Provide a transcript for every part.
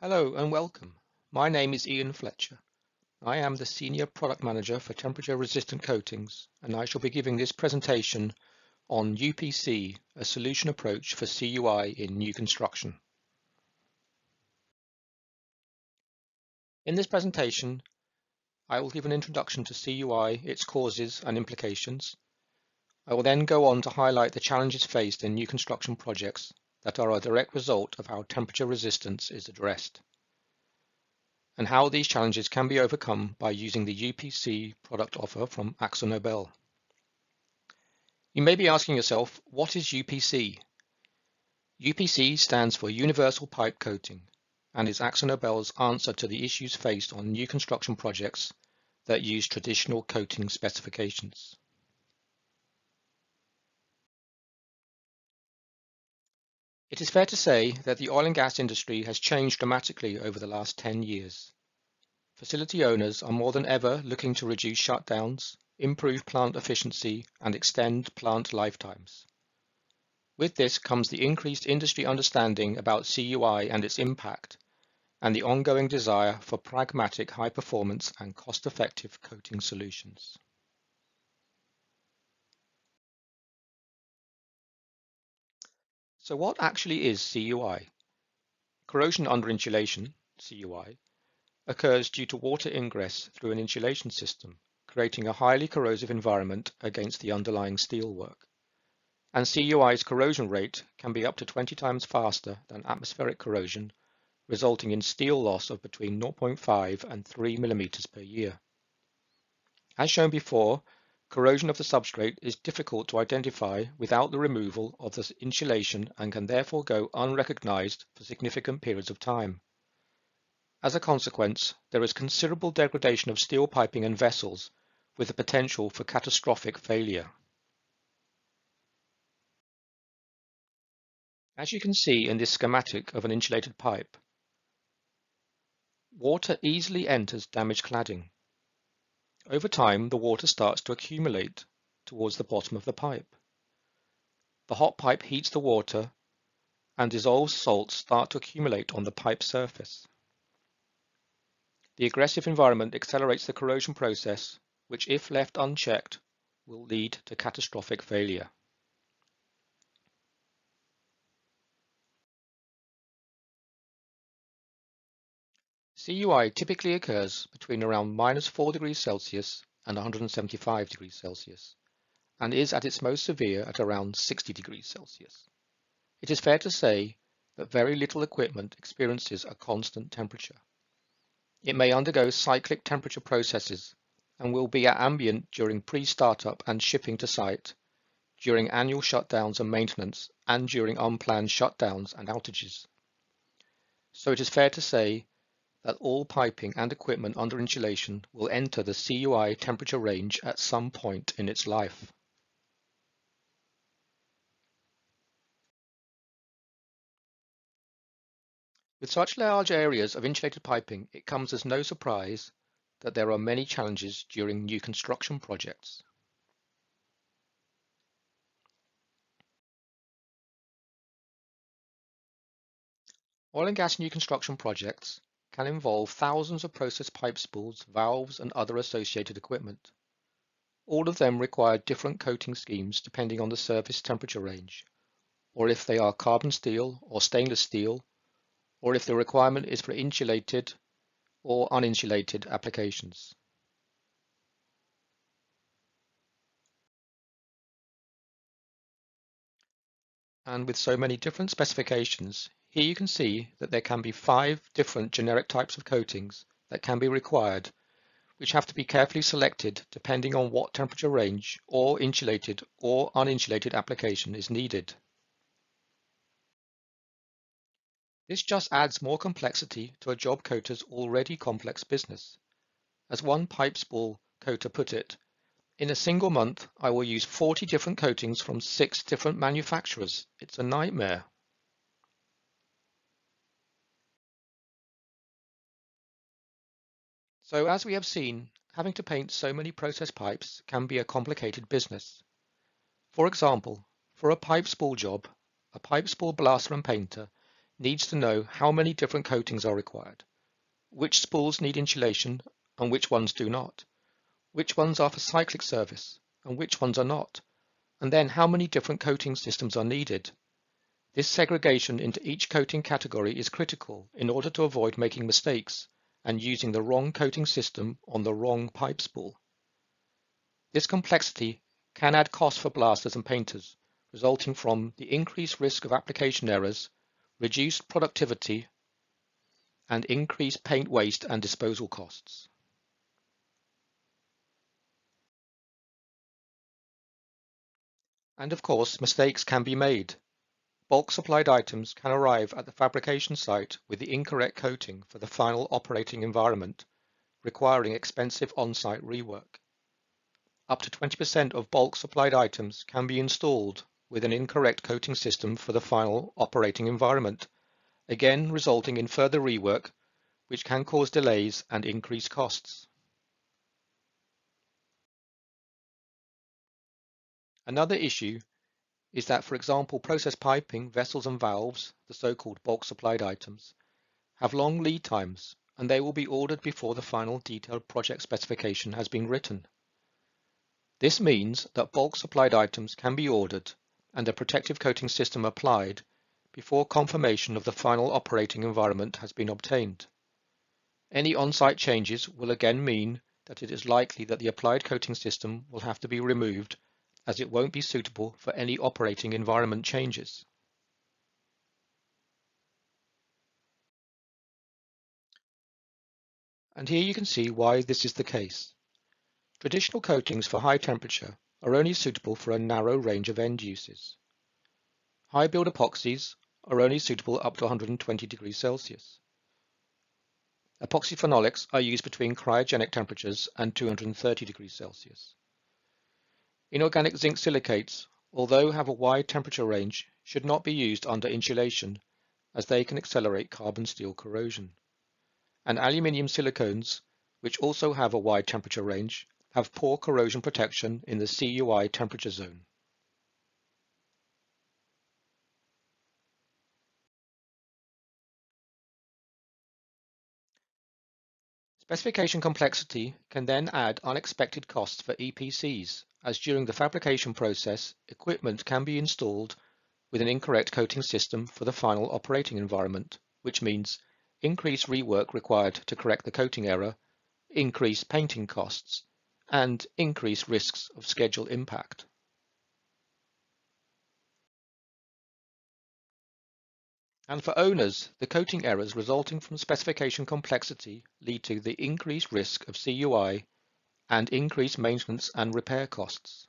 Hello and welcome. My name is Ian Fletcher. I am the Senior Product Manager for Temperature Resistant Coatings and I shall be giving this presentation on UPC, a solution approach for CUI in new construction. In this presentation, I will give an introduction to CUI, its causes and implications. I will then go on to highlight the challenges faced in new construction projects that are a direct result of how temperature resistance is addressed, and how these challenges can be overcome by using the UPC product offer from AkzoNobel. You may be asking yourself, what is UPC? UPC stands for Universal Pipe Coating and is AkzoNobel's answer to the issues faced on new construction projects that use traditional coating specifications. It is fair to say that the oil and gas industry has changed dramatically over the last 10 years. Facility owners are more than ever looking to reduce shutdowns, improve plant efficiency, and extend plant lifetimes. With this comes the increased industry understanding about CUI and its impact, and the ongoing desire for pragmatic high performance and cost-effective coating solutions. So what actually is CUI? Corrosion under insulation, CUI, occurs due to water ingress through an insulation system, creating a highly corrosive environment against the underlying steelwork. And CUI's corrosion rate can be up to 20 times faster than atmospheric corrosion, resulting in steel loss of between 0.5 and 3 millimeters per year. As shown before, Corrosion of the substrate is difficult to identify without the removal of the insulation and can therefore go unrecognized for significant periods of time. As a consequence, there is considerable degradation of steel piping and vessels with the potential for catastrophic failure. As you can see in this schematic of an insulated pipe, water easily enters damaged cladding. Over time, the water starts to accumulate towards the bottom of the pipe. The hot pipe heats the water and dissolved salts start to accumulate on the pipe surface. The aggressive environment accelerates the corrosion process, which if left unchecked, will lead to catastrophic failure. CUI typically occurs between around minus 4 degrees Celsius and 175 degrees Celsius, and is at its most severe at around 60 degrees Celsius. It is fair to say that very little equipment experiences a constant temperature. It may undergo cyclic temperature processes and will be at ambient during pre-startup and shipping to site, during annual shutdowns and maintenance, and during unplanned shutdowns and outages. So it is fair to say that all piping and equipment under insulation will enter the CUI temperature range at some point in its life. With such large areas of insulated piping, it comes as no surprise that there are many challenges during new construction projects. Oil and gas new construction projects can involve thousands of process pipe spools, valves, and other associated equipment. All of them require different coating schemes depending on the surface temperature range, or if they are carbon steel or stainless steel, or if the requirement is for insulated or uninsulated applications. And with so many different specifications, here you can see that there can be five different generic types of coatings that can be required, which have to be carefully selected depending on what temperature range or insulated or uninsulated application is needed. This just adds more complexity to a job coater's already complex business. As one pipe spool coater put it, in a single month, I will use 40 different coatings from six different manufacturers. It's a nightmare. So as we have seen, having to paint so many process pipes can be a complicated business. For example, for a pipe spool job, a pipe spool blaster and painter needs to know how many different coatings are required, which spools need insulation and which ones do not, which ones are for cyclic service and which ones are not, and then how many different coating systems are needed. This segregation into each coating category is critical in order to avoid making mistakes and using the wrong coating system on the wrong pipe spool. This complexity can add cost for blasters and painters, resulting from the increased risk of application errors, reduced productivity, and increased paint waste and disposal costs. And of course, mistakes can be made. Bulk supplied items can arrive at the fabrication site with the incorrect coating for the final operating environment, requiring expensive on-site rework. Up to 20% of bulk supplied items can be installed with an incorrect coating system for the final operating environment, again resulting in further rework, which can cause delays and increase costs. Another issue is that, for example, process piping, vessels and valves, the so-called bulk supplied items, have long lead times and they will be ordered before the final detailed project specification has been written. This means that bulk supplied items can be ordered and a protective coating system applied before confirmation of the final operating environment has been obtained. Any on-site changes will again mean that it is likely that the applied coating system will have to be removed as it won't be suitable for any operating environment changes. And here you can see why this is the case. Traditional coatings for high temperature are only suitable for a narrow range of end uses. High build epoxies are only suitable up to 120 degrees Celsius. Epoxy phenolics are used between cryogenic temperatures and 230 degrees Celsius. Inorganic zinc silicates, although have a wide temperature range, should not be used under insulation as they can accelerate carbon steel corrosion. And aluminium silicones, which also have a wide temperature range, have poor corrosion protection in the CUI temperature zone. Specification complexity can then add unexpected costs for EPCs as during the fabrication process, equipment can be installed with an incorrect coating system for the final operating environment, which means increased rework required to correct the coating error, increased painting costs, and increased risks of schedule impact. And for owners, the coating errors resulting from specification complexity lead to the increased risk of CUI and increase maintenance and repair costs.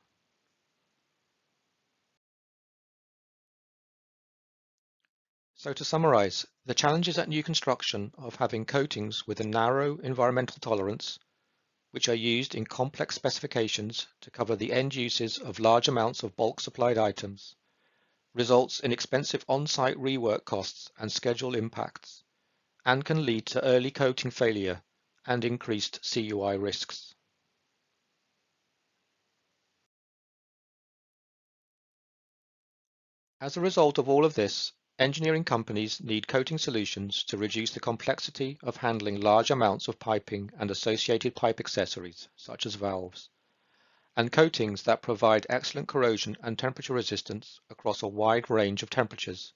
So to summarize, the challenges at new construction of having coatings with a narrow environmental tolerance, which are used in complex specifications to cover the end uses of large amounts of bulk supplied items, results in expensive on-site rework costs and schedule impacts, and can lead to early coating failure and increased CUI risks. As a result of all of this, engineering companies need coating solutions to reduce the complexity of handling large amounts of piping and associated pipe accessories, such as valves, and coatings that provide excellent corrosion and temperature resistance across a wide range of temperatures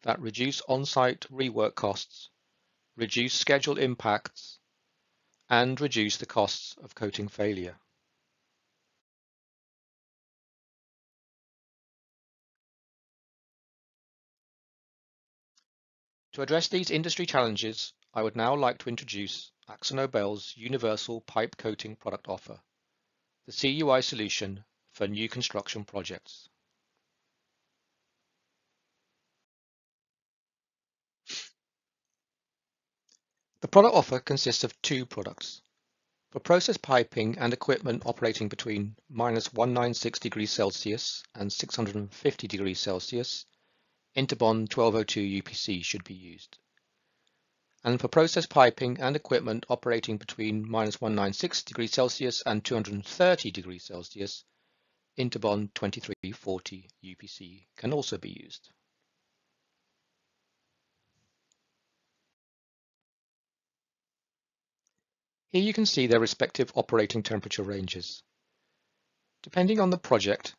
that reduce on-site rework costs, reduce schedule impacts, and reduce the costs of coating failure. To address these industry challenges, I would now like to introduce AkzoNobel's Universal Pipe Coating product offer, the CUI solution for new construction projects. The product offer consists of two products. For process piping and equipment operating between minus 196 degrees Celsius and 650 degrees Celsius, Interbond 1202 UPC should be used. And for process piping and equipment operating between minus 196 degrees Celsius and 230 degrees Celsius, Interbond 2340 UPC can also be used. Here you can see their respective operating temperature ranges. Depending on the project,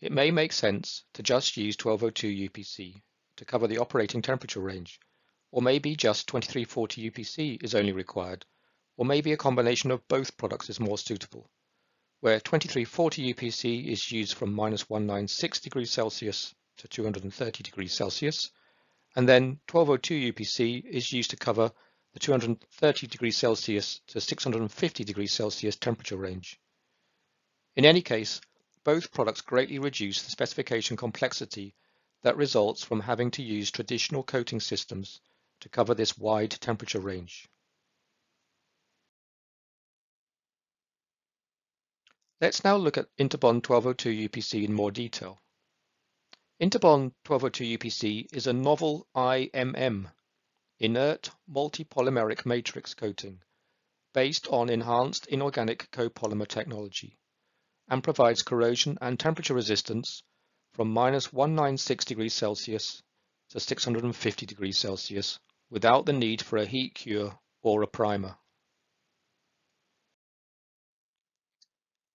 it may make sense to just use 1202 UPC to cover the operating temperature range, or maybe just 2340 UPC is only required, or maybe a combination of both products is more suitable, where 2340 UPC is used from minus 196 degrees Celsius to 230 degrees Celsius, and then 1202 UPC is used to cover the 230 degrees Celsius to 650 degrees Celsius temperature range. In any case, both products greatly reduce the specification complexity that results from having to use traditional coating systems to cover this wide temperature range. Let's now look at Interbond 1202 UPC in more detail. Interbond 1202 UPC is a novel IMM inert multipolymeric matrix coating based on enhanced inorganic copolymer technology and provides corrosion and temperature resistance from minus 196 degrees Celsius to 650 degrees Celsius without the need for a heat cure or a primer.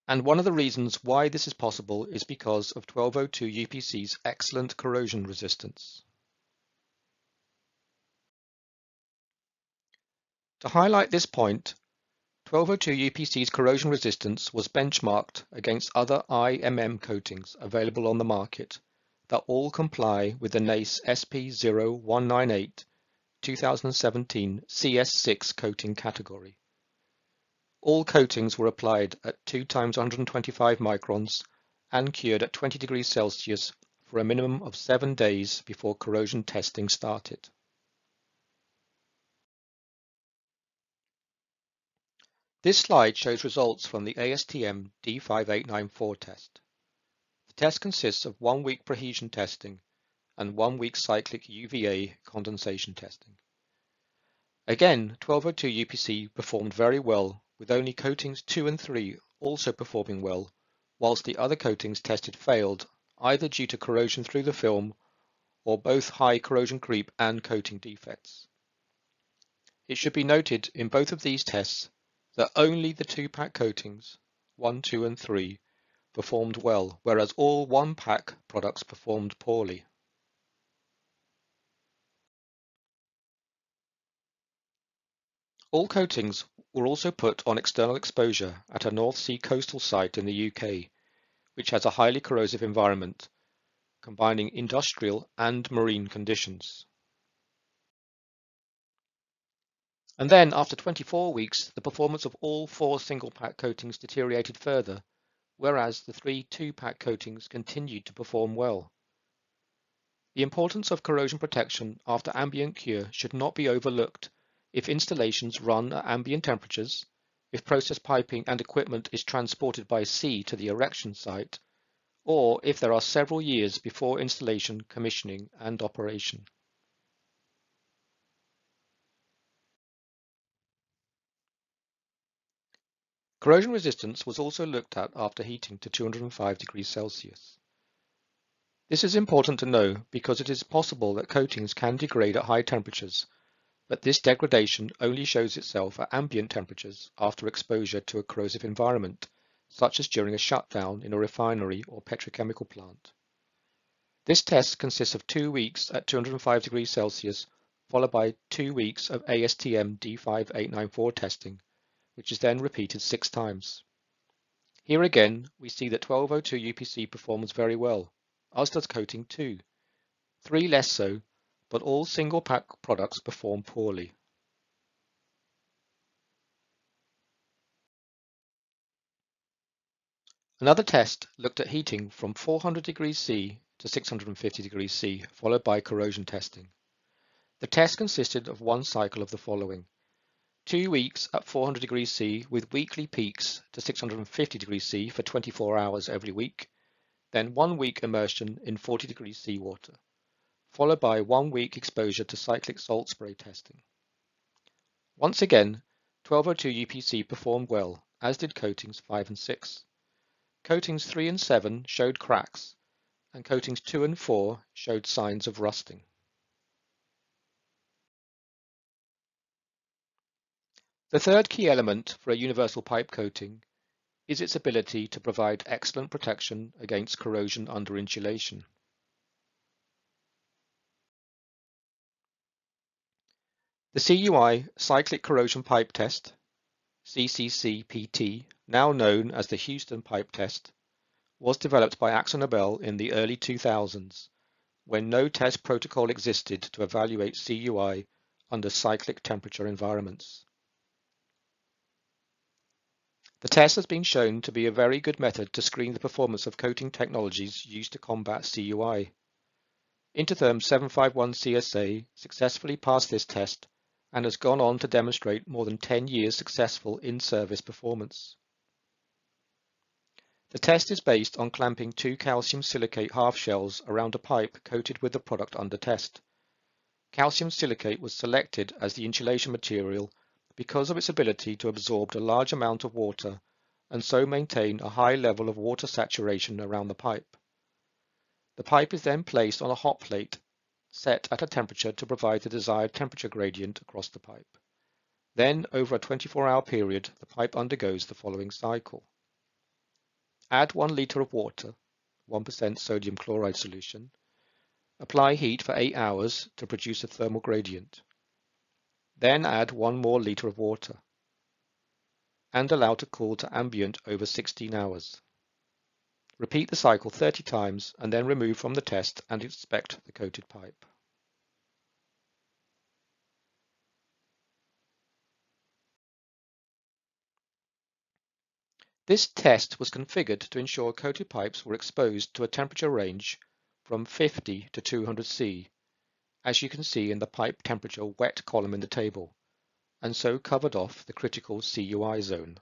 And one of the reasons why this is possible is because of 1202 UPC's excellent corrosion resistance. To highlight this point, 1202 UPC's corrosion resistance was benchmarked against other IMM coatings available on the market that all comply with the NACE SP0198 2017 CS6 coating category. All coatings were applied at 2 times 125 microns and cured at 20 degrees Celsius for a minimum of 7 days before corrosion testing started. This slide shows results from the ASTM D5894 test. The test consists of one week prohesion testing and one week cyclic UVA condensation testing. Again, 1202 UPC performed very well with only coatings 2 and 3 also performing well, whilst the other coatings tested failed either due to corrosion through the film or both high corrosion creep and coating defects. It should be noted in both of these tests that only the two-pack coatings, 1, 2 and 3, performed well, whereas all one-pack products performed poorly. All coatings were also put on external exposure at a North Sea coastal site in the UK, which has a highly corrosive environment, combining industrial and marine conditions. And then, after 24 weeks, the performance of all four single-pack coatings deteriorated further, whereas the three two-pack coatings continued to perform well. The importance of corrosion protection after ambient cure should not be overlooked if installations run at ambient temperatures, if process piping and equipment is transported by sea to the erection site, or if there are several years before installation, commissioning and operation. Corrosion resistance was also looked at after heating to 205 degrees Celsius. This is important to know because it is possible that coatings can degrade at high temperatures, but this degradation only shows itself at ambient temperatures after exposure to a corrosive environment, such as during a shutdown in a refinery or petrochemical plant. This test consists of two weeks at 205 degrees Celsius, followed by two weeks of ASTM D5894 testing, which is then repeated six times. Here again, we see that 1202 UPC performs very well, as does coating 2. Three less so, but all single pack products perform poorly. Another test looked at heating from 400 degrees C to 650 degrees C, followed by corrosion testing. The test consisted of one cycle of the following two weeks at 400 degrees C with weekly peaks to 650 degrees C for 24 hours every week, then one week immersion in 40 degrees seawater, followed by one week exposure to cyclic salt spray testing. Once again, 1202 UPC performed well, as did coatings 5 and 6. Coatings 3 and 7 showed cracks, and coatings 2 and 4 showed signs of rusting. The third key element for a universal pipe coating is its ability to provide excellent protection against corrosion under insulation. The CUI Cyclic Corrosion Pipe Test, CCCPT, now known as the Houston Pipe Test, was developed by AkzoNobel in the early 2000s when no test protocol existed to evaluate CUI under cyclic temperature environments. The test has been shown to be a very good method to screen the performance of coating technologies used to combat CUI. Intertherm 751 CSA successfully passed this test and has gone on to demonstrate more than 10 years successful in-service performance. The test is based on clamping two calcium silicate half shells around a pipe coated with the product under test. Calcium silicate was selected as the insulation material because of its ability to absorb a large amount of water and so maintain a high level of water saturation around the pipe. The pipe is then placed on a hot plate set at a temperature to provide the desired temperature gradient across the pipe. Then, over a 24-hour period, the pipe undergoes the following cycle. Add 1 litre of water, 1% sodium chloride solution. Apply heat for 8 hours to produce a thermal gradient. Then add one more litre of water and allow to cool to ambient over 16 hours. Repeat the cycle 30 times and then remove from the test and inspect the coated pipe. This test was configured to ensure coated pipes were exposed to a temperature range from 50 to 200 C as you can see in the pipe temperature wet column in the table, and so covered off the critical CUI zone.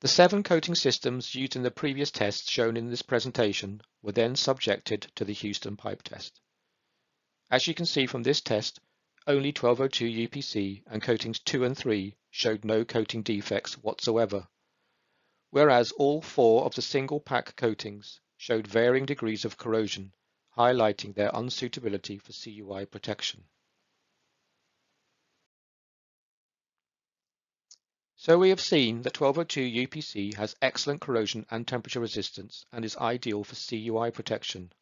The seven coating systems used in the previous tests shown in this presentation were then subjected to the Houston pipe test. As you can see from this test, only 1202 UPC and coatings 2 and 3 showed no coating defects whatsoever, whereas all four of the single pack coatings showed varying degrees of corrosion, highlighting their unsuitability for CUI protection. So we have seen that 1202 UPC has excellent corrosion and temperature resistance and is ideal for CUI protection.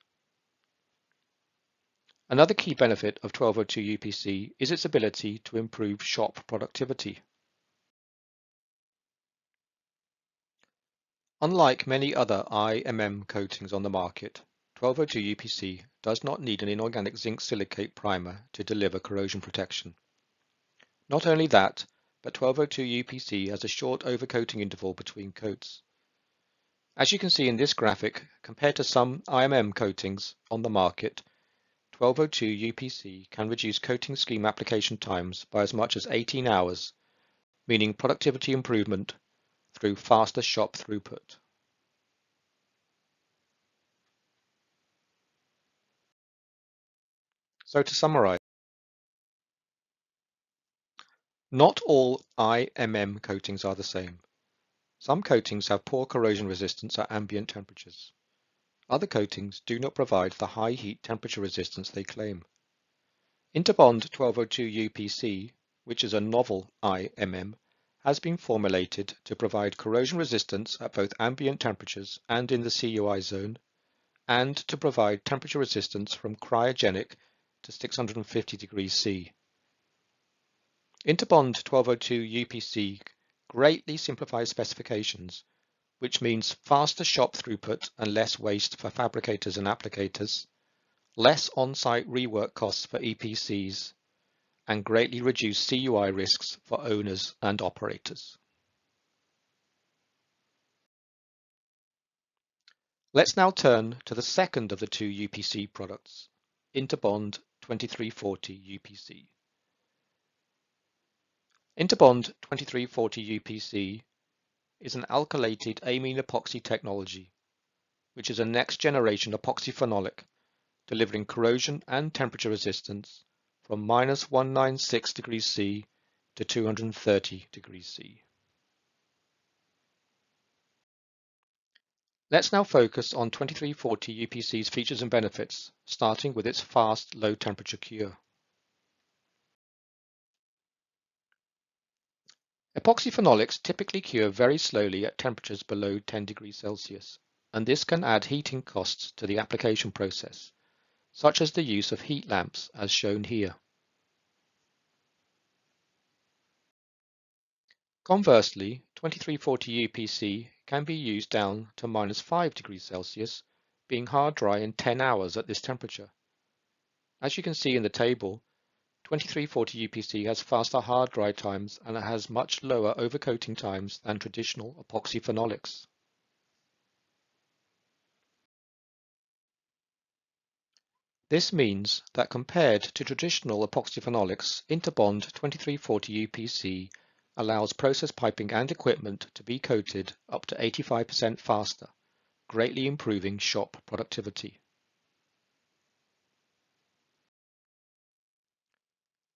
Another key benefit of 1202 UPC is its ability to improve shop productivity. Unlike many other IMM coatings on the market, 1202 UPC does not need an inorganic zinc silicate primer to deliver corrosion protection. Not only that, but 1202 UPC has a short overcoating interval between coats. As you can see in this graphic, compared to some IMM coatings on the market, 1202 UPC can reduce coating scheme application times by as much as 18 hours, meaning productivity improvement through faster shop throughput. So to summarize, not all IMM coatings are the same. Some coatings have poor corrosion resistance at ambient temperatures. Other coatings do not provide the high heat temperature resistance they claim. Interbond 1202 UPC, which is a novel IMM, has been formulated to provide corrosion resistance at both ambient temperatures and in the CUI zone, and to provide temperature resistance from cryogenic to 650 degrees C. Interbond 1202 UPC greatly simplifies specifications, which means faster shop throughput and less waste for fabricators and applicators, less on-site rework costs for EPCs, and greatly reduce CUI risks for owners and operators. Let's now turn to the second of the two UPC products, Interbond 2340 UPC. Interbond 2340 UPC is an alkylated amine epoxy technology, which is a next generation epoxy phenolic delivering corrosion and temperature resistance from minus 196 degrees C to 230 degrees C. Let's now focus on 2340 UPC's features and benefits, starting with its fast low temperature cure. Epoxy phenolics typically cure very slowly at temperatures below 10 degrees Celsius, and this can add heating costs to the application process, such as the use of heat lamps as shown here. Conversely, 2340 UPC can be used down to minus 5 degrees Celsius, being hard dry in 10 hours at this temperature. As you can see in the table, 2340 UPC has faster hard dry times and it has much lower overcoating times than traditional epoxy phenolics. This means that compared to traditional epoxy phenolics, Interbond 2340 UPC allows process piping and equipment to be coated up to 85% faster, greatly improving shop productivity.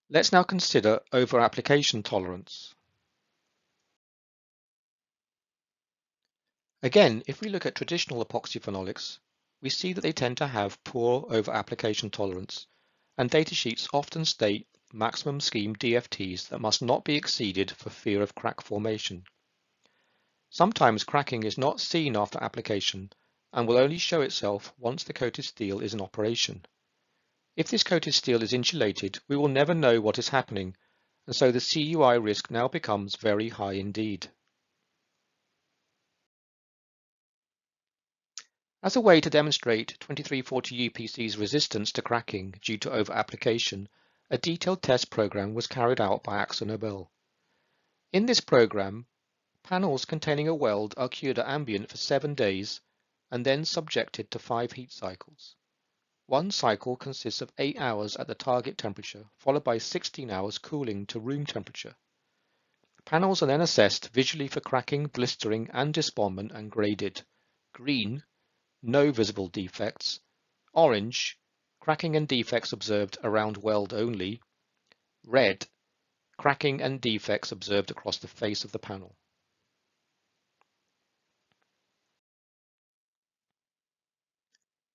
Let's now consider over-application tolerance. Again, if we look at traditional epoxy phenolics, we see that they tend to have poor over-application tolerance, and datasheets often state maximum scheme DFTs that must not be exceeded for fear of crack formation. Sometimes cracking is not seen after application and will only show itself once the coated steel is in operation. If this coated steel is insulated, we will never know what is happening, and so the CUI risk now becomes very high indeed. As a way to demonstrate 2340 UPC's resistance to cracking due to over-application, a detailed test program was carried out by AkzoNobel. In this program, panels containing a weld are cured at ambient for seven days and then subjected to five heat cycles. One cycle consists of 8 hours at the target temperature, followed by 16 hours cooling to room temperature. Panels are then assessed visually for cracking, blistering, and disbondment and graded. Green, no visible defects. Orange, cracking and defects observed around weld only. Red, cracking and defects observed across the face of the panel.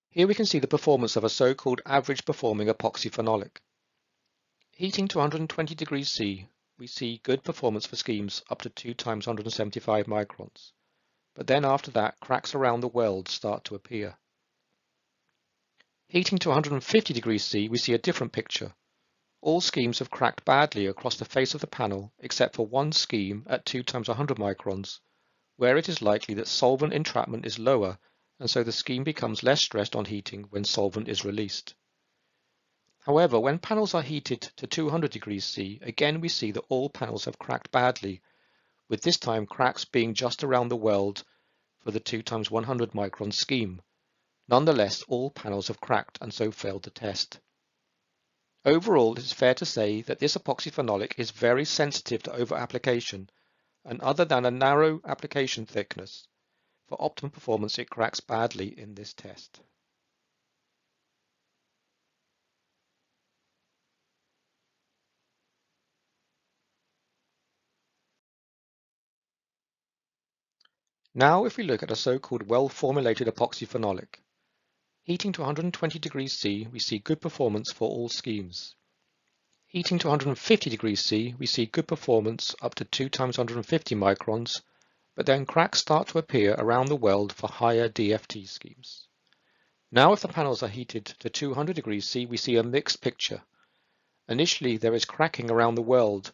Here we can see the performance of a so-called average performing epoxy phenolic. Heating to 120 degrees C, we see good performance for schemes up to 2 times 175 microns, but then after that cracks around the weld start to appear. Heating to 150 degrees C, we see a different picture. All schemes have cracked badly across the face of the panel except for one scheme at 2 times 100 microns, where it is likely that solvent entrapment is lower and so the scheme becomes less stressed on heating when solvent is released. However, when panels are heated to 200 degrees C, again we see that all panels have cracked badly, with this time cracks being just around the weld for the 2 times 100 micron scheme. Nonetheless, all panels have cracked and so failed the test. Overall, it is fair to say that this epoxy phenolic is very sensitive to over-application, and other than a narrow application thickness, for optimum performance, it cracks badly in this test. Now if we look at a so-called well-formulated epoxy phenolic, heating to 120 degrees C, we see good performance for all schemes. Heating to 150 degrees C, we see good performance up to 2 times 150 microns but then cracks start to appear around the weld for higher DFT schemes. Now if the panels are heated to 200 degrees C, we see a mixed picture. Initially there is cracking around the weld,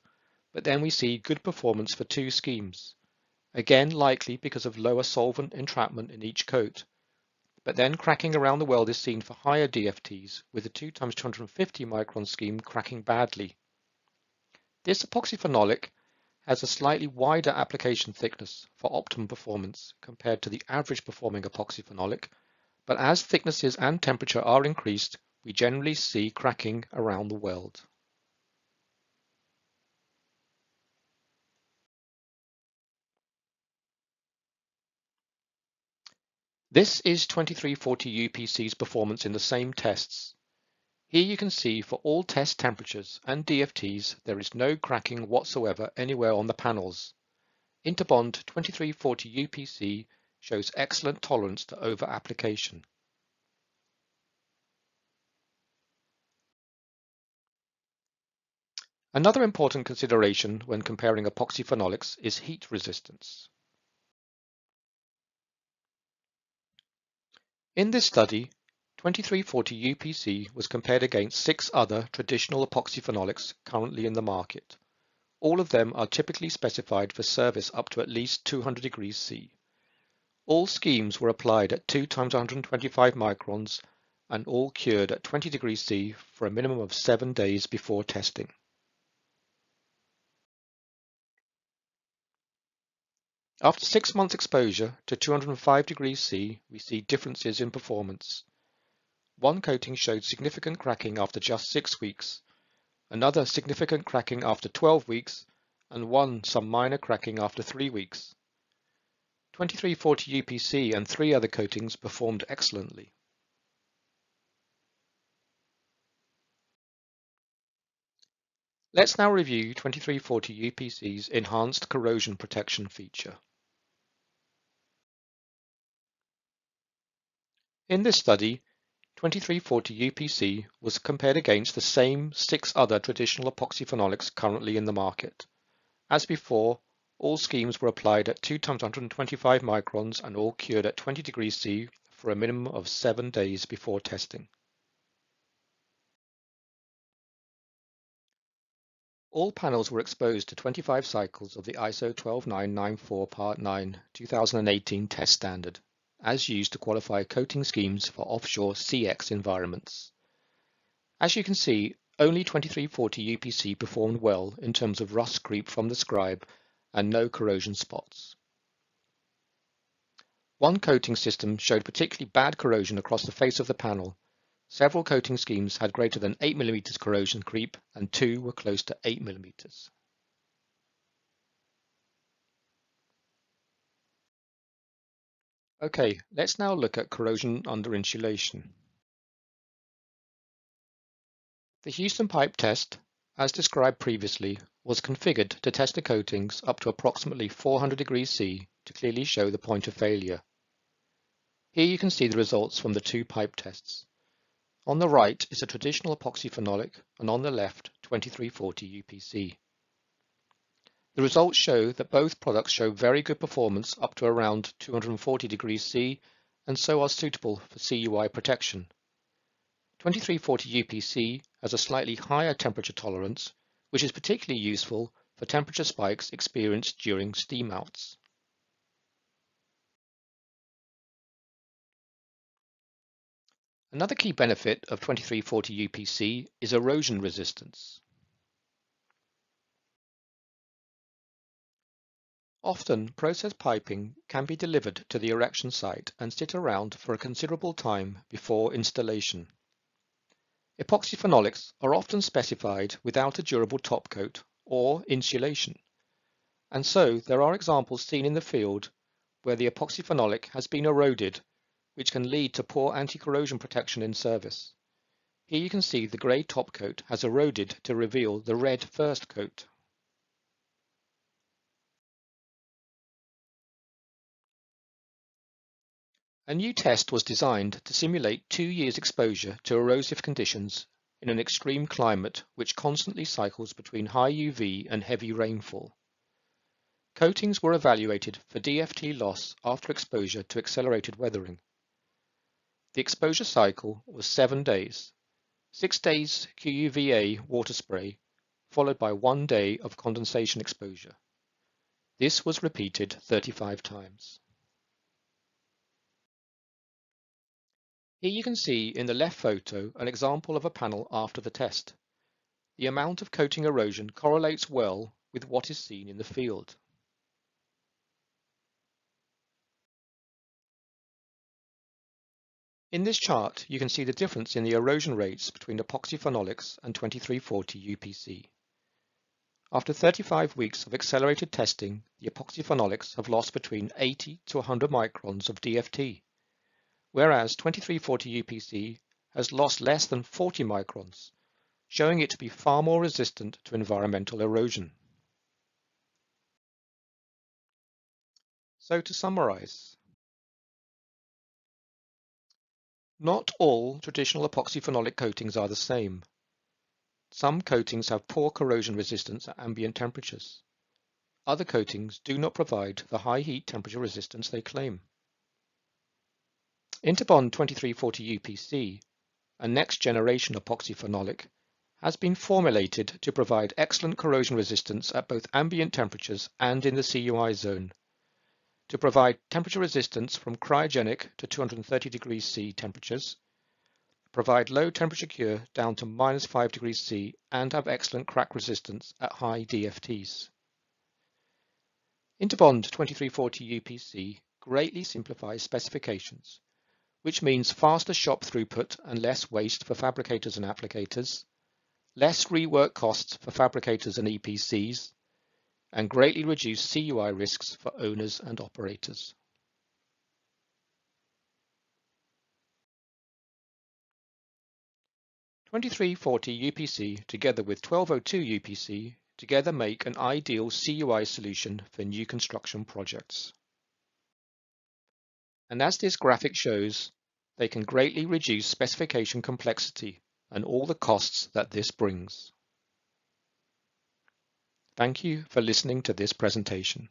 but then we see good performance for two schemes, again likely because of lower solvent entrapment in each coat. But then cracking around the weld is seen for higher DFTs, with the 2 times 250 micron scheme cracking badly. This epoxy phenolic has a slightly wider application thickness for optimum performance compared to the average performing epoxy phenolic, but as thicknesses and temperature are increased, we generally see cracking around the weld. This is 2340 UPC's performance in the same tests. Here you can see for all test temperatures and DFTs there is no cracking whatsoever anywhere on the panels. Interbond 2340 UPC shows excellent tolerance to over-application. Another important consideration when comparing epoxy phenolics is heat resistance. In this study, 2340 UPC was compared against six other traditional epoxy phenolics currently in the market. All of them are typically specified for service up to at least 200 degrees C. All schemes were applied at 2 times 125 microns and all cured at 20 degrees C for a minimum of seven days before testing. After six months exposure to 205 degrees C, we see differences in performance. One coating showed significant cracking after just six weeks, another significant cracking after 12 weeks, and one some minor cracking after three weeks. 2340 UPC and three other coatings performed excellently. Let's now review 2340 UPC's enhanced corrosion protection feature. In this study, 2340 UPC was compared against the same six other traditional epoxy phenolics currently in the market. As before, all schemes were applied at 2 times 125 microns and all cured at 20 degrees C for a minimum of seven days before testing. All panels were exposed to 25 cycles of the ISO 12944 Part 9 2018 test standard as used to qualify coating schemes for offshore CX environments. As you can see, only 2340 UPC performed well in terms of rust creep from the scribe and no corrosion spots. One coating system showed particularly bad corrosion across the face of the panel. Several coating schemes had greater than 8 mm corrosion creep and two were close to 8 Okay, let's now look at corrosion under insulation. The Houston pipe test, as described previously, was configured to test the coatings up to approximately 400 degrees C to clearly show the point of failure. Here you can see the results from the two pipe tests. On the right is a traditional epoxy phenolic and on the left 2340 UPC. The results show that both products show very good performance up to around 240 degrees C and so are suitable for CUI protection. 2340 UPC has a slightly higher temperature tolerance, which is particularly useful for temperature spikes experienced during steam outs. Another key benefit of 2340 UPC is erosion resistance. Often, process piping can be delivered to the erection site and sit around for a considerable time before installation. Epoxy phenolics are often specified without a durable top coat or insulation, and so there are examples seen in the field where the epoxy phenolic has been eroded, which can lead to poor anti-corrosion protection in service. Here you can see the grey top coat has eroded to reveal the red first coat. A new test was designed to simulate two years exposure to erosive conditions in an extreme climate which constantly cycles between high UV and heavy rainfall. Coatings were evaluated for DFT loss after exposure to accelerated weathering. The exposure cycle was seven days, six days QUVA water spray, followed by one day of condensation exposure. This was repeated 35 times. Here you can see in the left photo an example of a panel after the test. The amount of coating erosion correlates well with what is seen in the field. In this chart, you can see the difference in the erosion rates between epoxy phenolics and 2340 UPC. After 35 weeks of accelerated testing, the epoxy phenolics have lost between 80 to 100 microns of DFT whereas 2340 UPC has lost less than 40 microns, showing it to be far more resistant to environmental erosion. So to summarize, not all traditional epoxy phenolic coatings are the same. Some coatings have poor corrosion resistance at ambient temperatures. Other coatings do not provide the high heat temperature resistance they claim. Interbond 2340 UPC, a next generation epoxy phenolic, has been formulated to provide excellent corrosion resistance at both ambient temperatures and in the CUI zone, to provide temperature resistance from cryogenic to 230 degrees C temperatures, provide low temperature cure down to minus 5 degrees C and have excellent crack resistance at high DFTs. Interbond 2340 UPC greatly simplifies specifications, which means faster shop throughput and less waste for fabricators and applicators, less rework costs for fabricators and EPCs, and greatly reduce CUI risks for owners and operators. Twenty-three forty UPC together with 1202 UPC together make an ideal CUI solution for new construction projects. And as this graphic shows, they can greatly reduce specification complexity and all the costs that this brings. Thank you for listening to this presentation.